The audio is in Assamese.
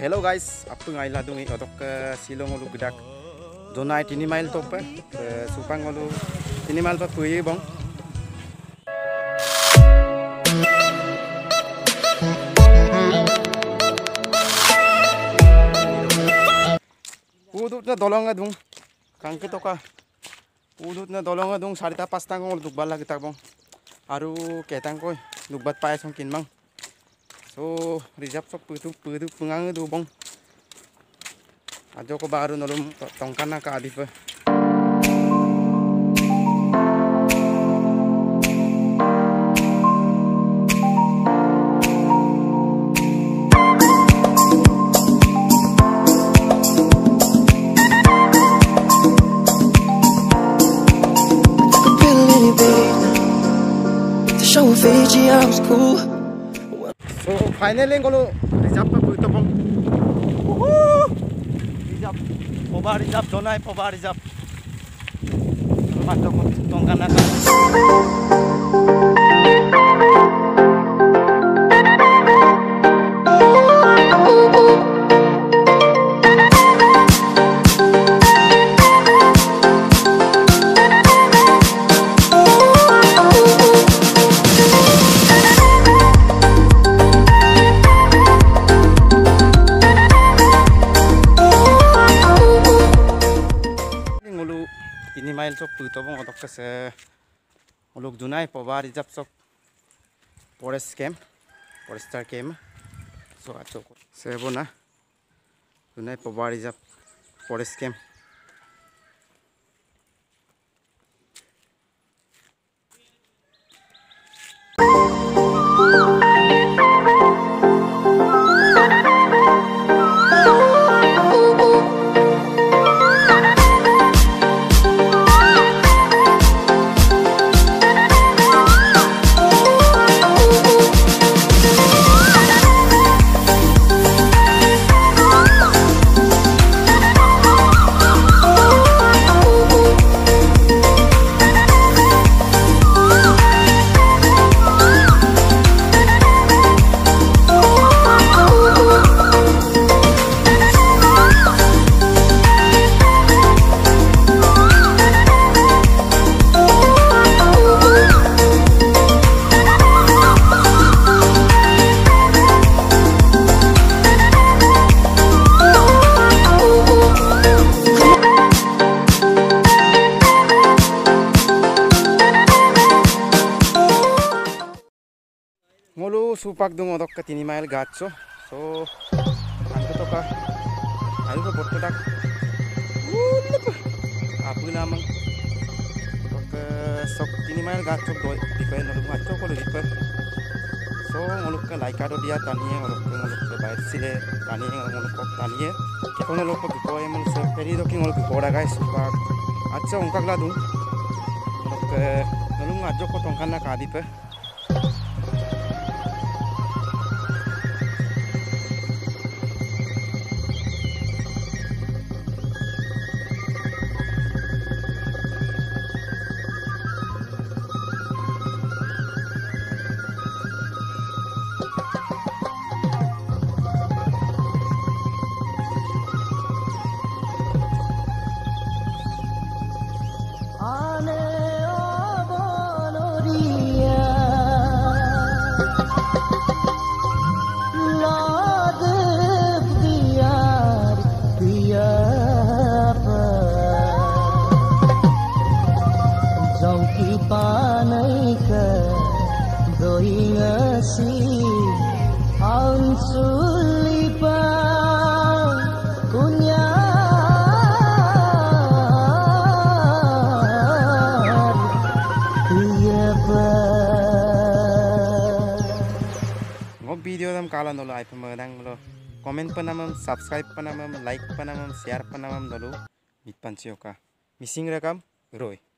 hello guys, aptu ngai la dungi otok silong olu gedak. Donai tini mile tok pa, supang olu tini mile pa puyi bong. Udut na dolong adung, kangke toka. Udut na dolong adung sarita pastang olu dukbal lagi tak bong. Aru ketang koi, dukbat payasong kinmang. So, risapsok putuk putuk pungang dubong. Ajo ko baru nolum tongkan na kaadif. Show Fiji, I was cool So finally ngolo reserve pa puto pong. Woo! Reserve. Pobar reserve. Donai pobar reserve. Matong tong kanan. mail chop tu tobong otok ke se uluk dunai pobar ijap sok pores kem pores tar kem so atok se bona dunai pobar ijap pores kem সুপাক দু মতককে তিন মাইল গাছ চো সো আনতে তো কা আইব বর্তে ডাক আপুই না আমাক তোকে সব তিন মাইল গাছ চো দই দিপে নতুন গাছ চো কলে দিপে সো মনুককে লাইকাটো দিয়া টানিয়ে মনুককে মনুককে বাইর ছিলে টানিয়ে মনুকক টানিয়ে এখন লোক বিপয় মন সে ফেরি দকি মনুক বড়া গাই সুপাক আচ্ছা অঙ্কাকলা দু মনুককে মনুক আজ কত অঙ্কান না কাঁদিপে video nam kala dulu, apa pama dang molo comment panamam subscribe panamam like panamam share panamam dulu. mit panchio missing rakam roy